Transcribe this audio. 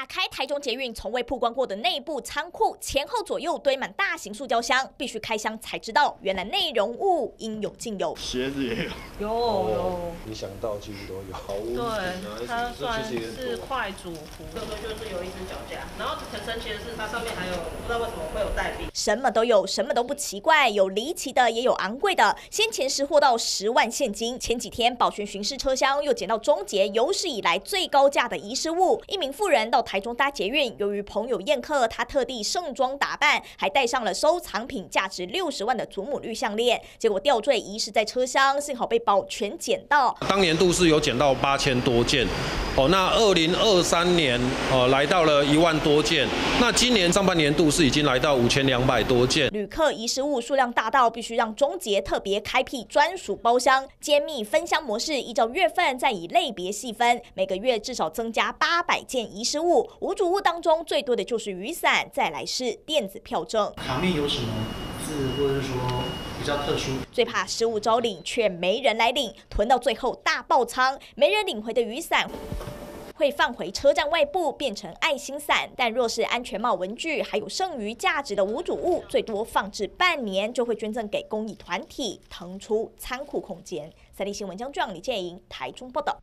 打开台中捷运从未曝光过的内部仓库，前后左右堆满大型塑胶箱，必须开箱才知道，原来内容物应有尽有。鞋子也有，有有，你想到几乎都有。对，它算是快煮壶，这个就是有一神奇的是，它上面还有不知道为什么会有代币。什么都有，什么都不奇怪，有离奇的，也有昂贵的。先前拾获到十万现金，前几天保全巡视车厢又捡到终结有史以来最高价的遗失物。一名妇人到台中搭捷运，由于朋友宴客，她特地盛装打扮，还带上了收藏品价值六十万的祖母绿项链。结果吊坠遗失在车厢，幸好被保全捡到。当年度是有捡到八千多件，哦，那二零二三年呃来到了一万多件，那今年上半年度是已经来到五千两百多件。旅客遗失物数量大到必须让终结特别开辟专属包厢，揭秘分箱模式，依照月份再以类别细分，每个月至少增加八百件遗失物。无主物当中最多的就是雨伞，再来是电子票证。卡面有什么字，或者是说比较特殊？最怕失物招领却没人来领，囤到最后大爆仓，没人领回的雨伞。会放回车站外部变成爱心伞，但若是安全帽、文具，还有剩余价值的无主物，最多放置半年就会捐赠给公益团体，腾出仓库空间。三立新闻将撞李建莹台中报道。